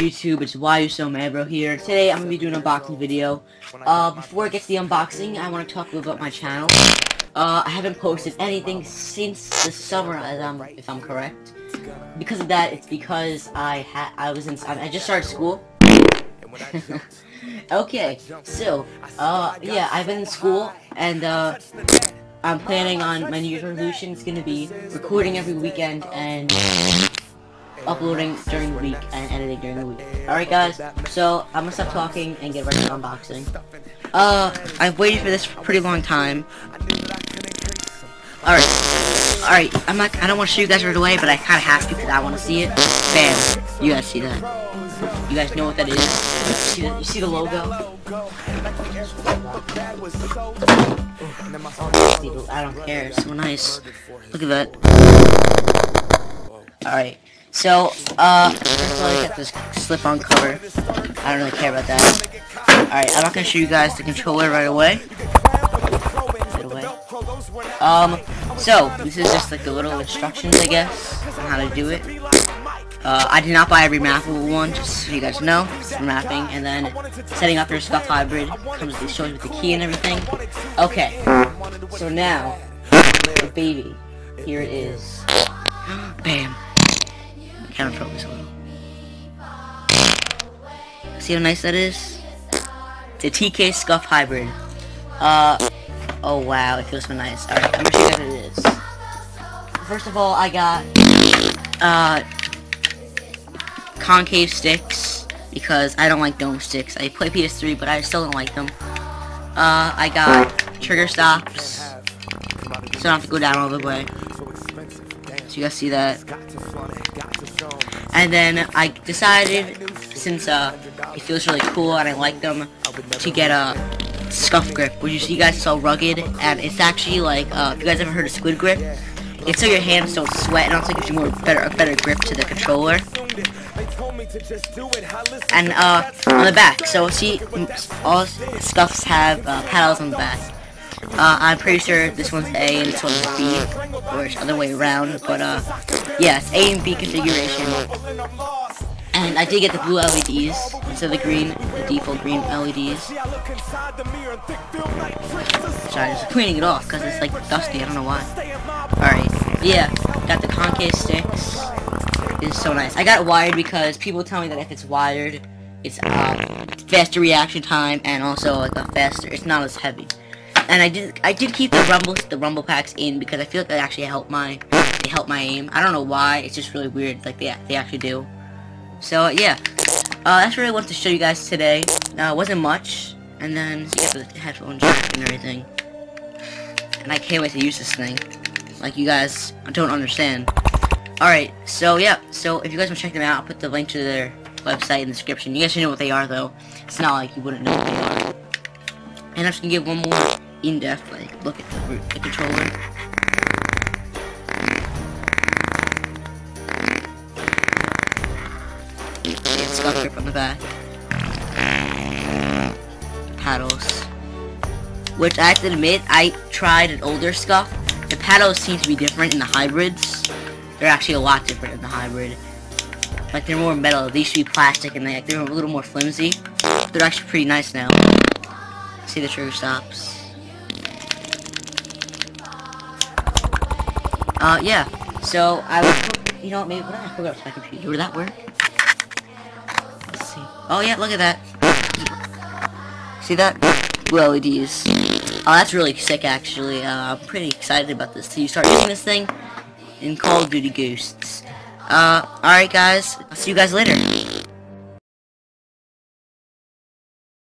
YouTube? It's Why You So Mad Bro here. Today I'm gonna be doing an unboxing video. Uh, before it gets to the unboxing, I want to talk about my channel. Uh, I haven't posted anything since the summer, as I'm, if I'm correct. Because of that, it's because I had I was in I just started school. okay, so uh, yeah, I've been in school and uh, I'm planning on my New Year's resolution. is gonna be recording every weekend and uploading during the week and editing during the week. Alright guys, so I'm gonna stop talking and get ready for unboxing. Uh, I've waited for this for a pretty long time. Alright. Alright, I'm not I don't want to show you guys right away, but I kinda have to because I wanna see it. Bam. You guys see that. You guys know what that is? You see the, you see the logo? I don't care, so nice. Look at that. Alright. So, uh, first of all, I got this slip-on cover. I don't really care about that. Alright, I'm not gonna show you guys the controller right away. Right away. Um, so, this is just like the little instructions, I guess, on how to do it. Uh, I did not buy every mappable one, just so you guys know, for mapping, and then setting up your stuff Hybrid, comes with, the shows with the key and everything. Okay, so now, the baby, here it is. Bam kind of. See how nice that is? It's a TK Scuf Hybrid. Uh, oh wow, it feels so nice. Alright, I'm gonna show you what it is. First of all, I got, uh, concave sticks, because I don't like dome sticks. I play PS3, but I still don't like them. Uh, I got trigger stops, so I don't have to go down all the way. So you guys see that. And then I decided, since uh, it feels really cool and I like them, to get a scuf grip, which you guys so rugged, and it's actually like, uh, if you guys ever heard of squid grip, it's so your hands don't sweat, and also gives you more better a better grip to the controller. And uh, on the back, so see, all scufs have uh, paddles on the back. Uh, I'm pretty sure this one's A and this one's B, or it's other way around, but uh, yes, A and B configuration. And I did get the blue LEDs instead of the green, the default green LEDs. Sorry, just cleaning it off because it's like dusty, I don't know why. Alright, yeah, got the concave sticks. It's so nice. I got it wired because people tell me that if it's wired, it's uh, faster reaction time and also like a faster, it's not as heavy. And I did I did keep the rumble the rumble packs in because I feel like they actually help my help my aim. I don't know why. It's just really weird. Like they they actually do. So yeah, uh, that's what I wanted to show you guys today. Uh, wasn't much. And then got the headphone jack and everything. And I can't wait to use this thing. Like you guys don't understand. Alright, so yeah, so if you guys want to check them out, I'll put the link to their website in the description. You guys should know what they are though. It's not like you wouldn't know what they are. And I'm just gonna give one more in-depth, like, look at the, the controller. It's got grip on the. Paddles. Which I have to admit, I tried an older Scuf. The paddles seem to be different in the hybrids. They're actually a lot different in the hybrid. Like, they're more metal. These should be plastic, and they, they're a little more flimsy. They're actually pretty nice now. See the trigger stops. Uh, yeah. So, I was, you know, maybe, what I to my computer? Would that work? Oh, yeah, look at that. See that? Blue LEDs. Oh, that's really sick, actually. Uh, I'm pretty excited about this. So you start using this thing in Call of Duty Ghosts. Uh, alright, guys. I'll see you guys later.